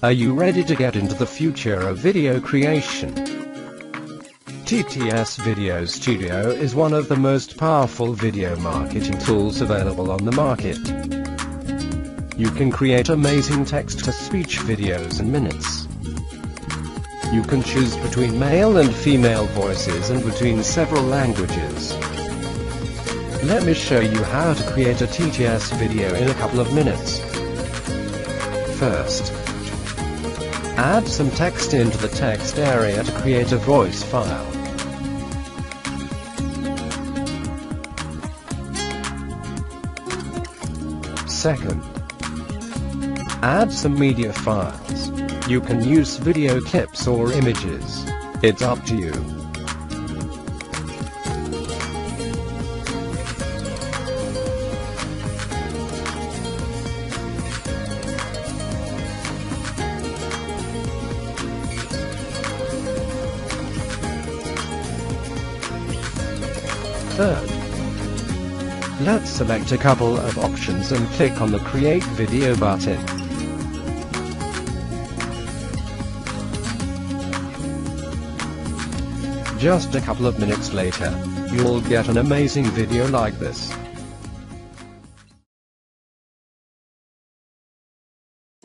Are you ready to get into the future of video creation? TTS Video Studio is one of the most powerful video marketing tools available on the market. You can create amazing text-to-speech videos in minutes. You can choose between male and female voices and between several languages. Let me show you how to create a TTS video in a couple of minutes. First, add some text into the text area to create a voice file. Second, add some media files. You can use video clips or images. It's up to you. Third, let's select a couple of options and click on the Create Video button. Just a couple of minutes later, you'll get an amazing video like this.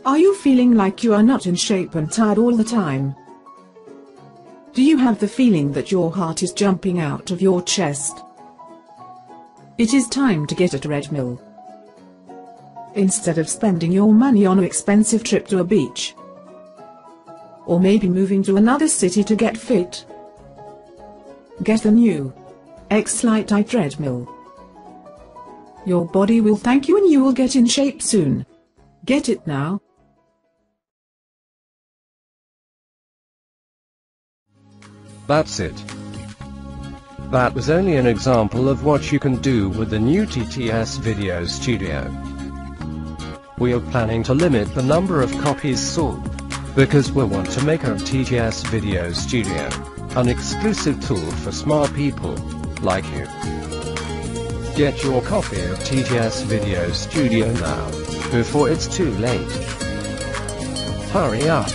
Are you feeling like you are not in shape and tired all the time? Do you have the feeling that your heart is jumping out of your chest? It is time to get a treadmill. Instead of spending your money on an expensive trip to a beach, or maybe moving to another city to get fit, get the new X-Lite i treadmill. Your body will thank you and you will get in shape soon. Get it now. That's it. That was only an example of what you can do with the new TTS Video Studio. We are planning to limit the number of copies sold, because we want to make our TTS Video Studio an exclusive tool for smart people like you. Get your copy of TTS Video Studio now, before it's too late. Hurry up!